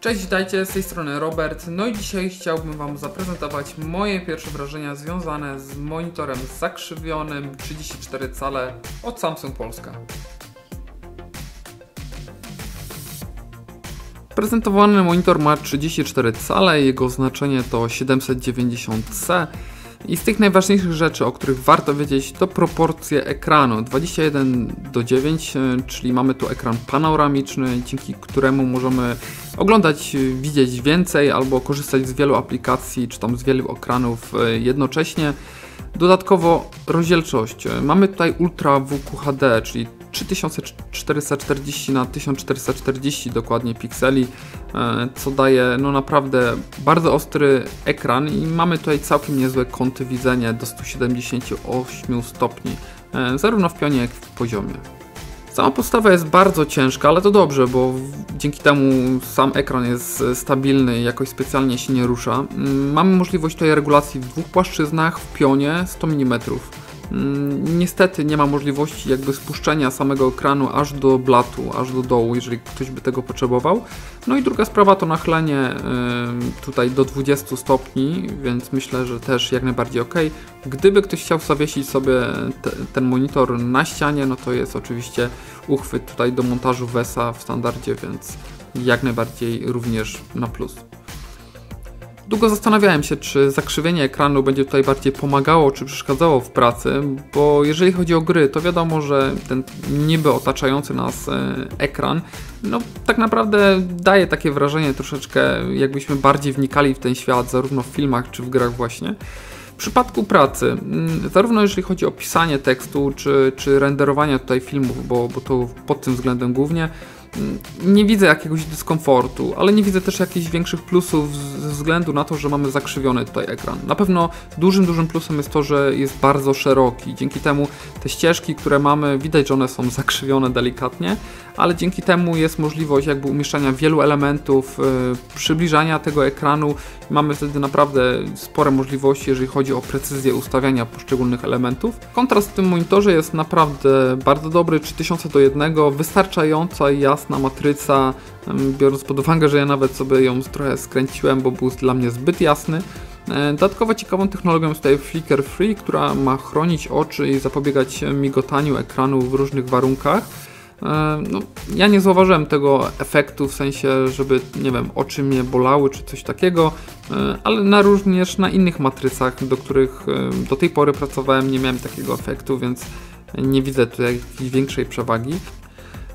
Cześć, witajcie, z tej strony Robert. No i dzisiaj chciałbym Wam zaprezentować moje pierwsze wrażenia związane z monitorem zakrzywionym 34 cale od Samsung Polska. Prezentowany monitor ma 34 cale, jego znaczenie to 790C. I z tych najważniejszych rzeczy, o których warto wiedzieć, to proporcje ekranu 21 do 9, e, czyli mamy tu ekran panoramiczny, dzięki któremu możemy oglądać, e, widzieć więcej albo korzystać z wielu aplikacji czy tam z wielu ekranów e, jednocześnie. Dodatkowo rozdzielczość. Mamy tutaj Ultra WQHD, czyli 3440 na 1440 dokładnie pikseli, e, co daje no naprawdę bardzo ostry ekran i mamy tutaj całkiem niezłe kąty widzenia do 178 stopni, e, zarówno w pionie jak i w poziomie. Sama podstawa jest bardzo ciężka, ale to dobrze, bo dzięki temu sam ekran jest stabilny i jakoś specjalnie się nie rusza. Mm, mamy możliwość tutaj regulacji w dwóch płaszczyznach, w pionie 100 mm. Mm, niestety nie ma możliwości jakby spuszczenia samego ekranu aż do blatu, aż do dołu, jeżeli ktoś by tego potrzebował. No i druga sprawa to nachylenie tutaj do 20 stopni, więc myślę, że też jak najbardziej ok. Gdyby ktoś chciał zawiesić sobie te, ten monitor na ścianie, no to jest oczywiście uchwyt tutaj do montażu VESA w standardzie, więc jak najbardziej również na plus. Długo zastanawiałem się, czy zakrzywienie ekranu będzie tutaj bardziej pomagało, czy przeszkadzało w pracy, bo jeżeli chodzi o gry, to wiadomo, że ten niby otaczający nas e, ekran, no tak naprawdę daje takie wrażenie troszeczkę, jakbyśmy bardziej wnikali w ten świat, zarówno w filmach, czy w grach właśnie. W przypadku pracy, mm, zarówno jeżeli chodzi o pisanie tekstu, czy, czy renderowanie tutaj filmów, bo, bo to pod tym względem głównie, nie widzę jakiegoś dyskomfortu, ale nie widzę też jakichś większych plusów ze względu na to, że mamy zakrzywiony tutaj ekran. Na pewno dużym, dużym plusem jest to, że jest bardzo szeroki. Dzięki temu te ścieżki, które mamy, widać, że one są zakrzywione delikatnie, ale dzięki temu jest możliwość jakby umieszczania wielu elementów, yy, przybliżania tego ekranu. Mamy wtedy naprawdę spore możliwości, jeżeli chodzi o precyzję ustawiania poszczególnych elementów. Kontrast w tym monitorze jest naprawdę bardzo dobry, 3000 do 1, wystarczająca i jasna matryca, biorąc pod uwagę, że ja nawet sobie ją trochę skręciłem, bo był dla mnie zbyt jasny. E, dodatkowo ciekawą technologią jest tutaj Flicker Free, która ma chronić oczy i zapobiegać migotaniu ekranu w różnych warunkach. E, no, ja nie zauważyłem tego efektu w sensie, żeby, nie wiem, oczy mnie bolały czy coś takiego, e, ale na również na innych matrycach, do których do tej pory pracowałem, nie miałem takiego efektu, więc nie widzę tutaj jakiejś większej przewagi.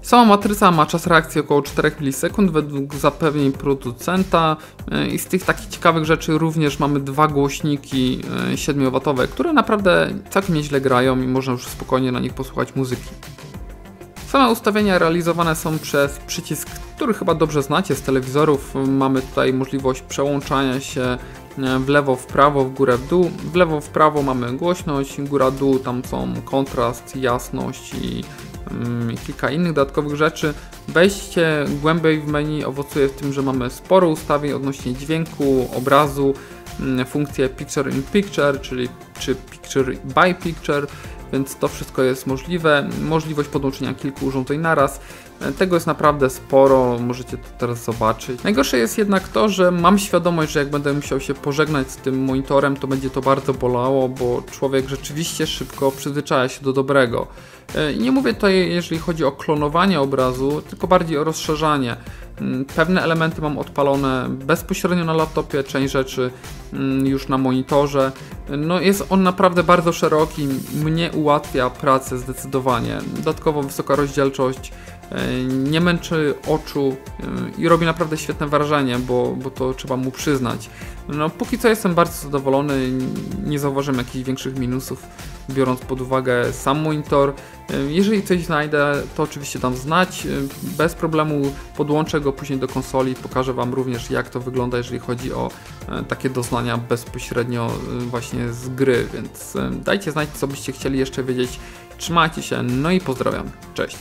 Sama matryca ma czas reakcji około 4 milisekund według zapewnień producenta e, i z tych takich ciekawych rzeczy również mamy dwa głośniki 7W, e, które naprawdę całkiem nieźle grają i można już spokojnie na nich posłuchać muzyki. Same ustawienia realizowane są przez przycisk, który chyba dobrze znacie z telewizorów. Mamy tutaj możliwość przełączania się e, w lewo, w prawo, w górę, w dół. W lewo, w prawo mamy głośność, góra, dół, tam są kontrast, jasność i Mm, kilka innych dodatkowych rzeczy. Wejście głębiej w menu owocuje w tym, że mamy sporo ustawień odnośnie dźwięku, obrazu, mm, funkcję Picture in Picture, czyli czy Picture by Picture, więc to wszystko jest możliwe. Możliwość podłączenia kilku urządzeń naraz. Tego jest naprawdę sporo, możecie to teraz zobaczyć. Najgorsze jest jednak to, że mam świadomość, że jak będę musiał się pożegnać z tym monitorem, to będzie to bardzo bolało, bo człowiek rzeczywiście szybko przyzwyczaja się do dobrego. E, I nie mówię tutaj, jeżeli chodzi o klonowanie obrazu, tylko bardziej o rozszerzanie. Mm, pewne elementy mam odpalone bezpośrednio na laptopie, część rzeczy mm, już na monitorze. No jest on naprawdę bardzo szeroki, mnie ułatwia pracę zdecydowanie. Dodatkowo wysoka rozdzielczość nie męczy oczu e, i robi naprawdę świetne wrażenie, bo, bo to trzeba mu przyznać. No, póki co jestem bardzo zadowolony, nie zauważyłem jakichś większych minusów, biorąc pod uwagę sam monitor. E, jeżeli coś znajdę, to oczywiście dam znać. Bez problemu podłączę go później do konsoli, pokażę Wam również jak to wygląda, jeżeli chodzi o takie doznania bezpośrednio właśnie z gry, więc dajcie znać, co byście chcieli jeszcze wiedzieć. Trzymajcie się, no i pozdrawiam. Cześć!